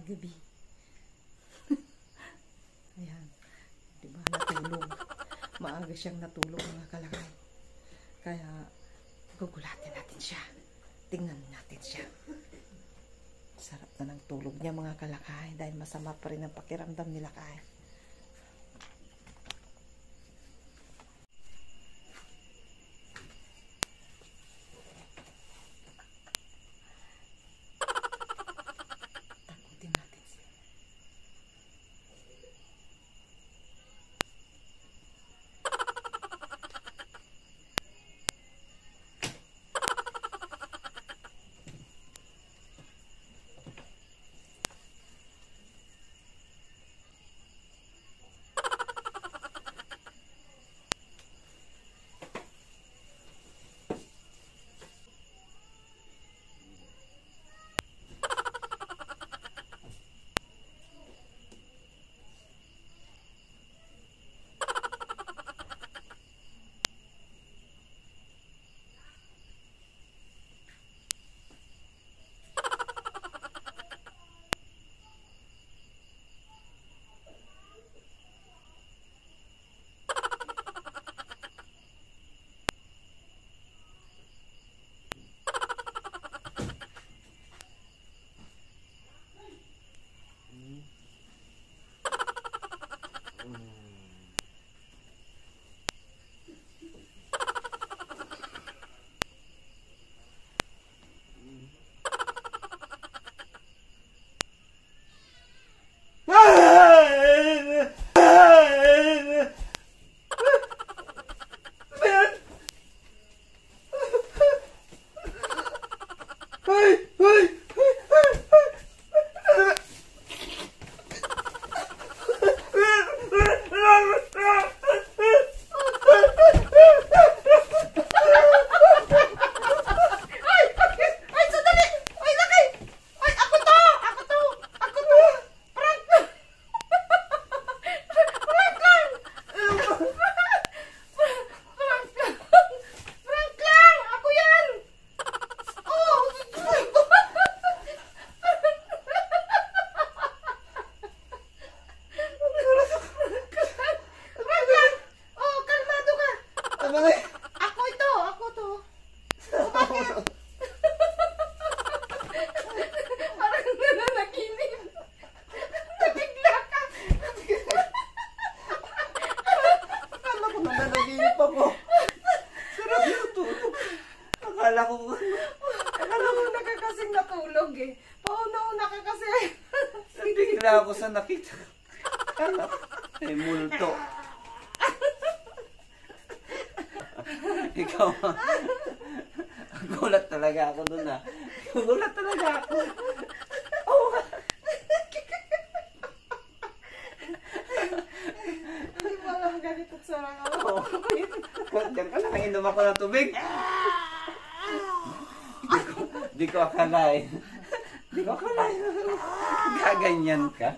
gabi. Ayan. Diba, natulog. Maaga siyang natulog mga kalakay. Kaya, gugulatin natin siya. Tingnan natin siya. Sarap na ng tulog niya mga kalakay dahil masama pa rin ang pakiramdam nila kay. Ako ito! Ako to! Parang nananaginip. Nabigla ka. Akala ko nananaginip ako. Sarap yung tulog. Akala ko, Akala mo nakakasing natulog eh. Pauna-una ka kasi. ako sa nakita. Akala ko, may multo. Ikaw, gulat talaga ako dun ah. Gulat talaga ako. Hindi mo alam ganito at sarang ako. Oo. Diyan ka lang, inom ako ng tubig. Di ko, di ko akalain. Di ko akalain. Gaganyan ka.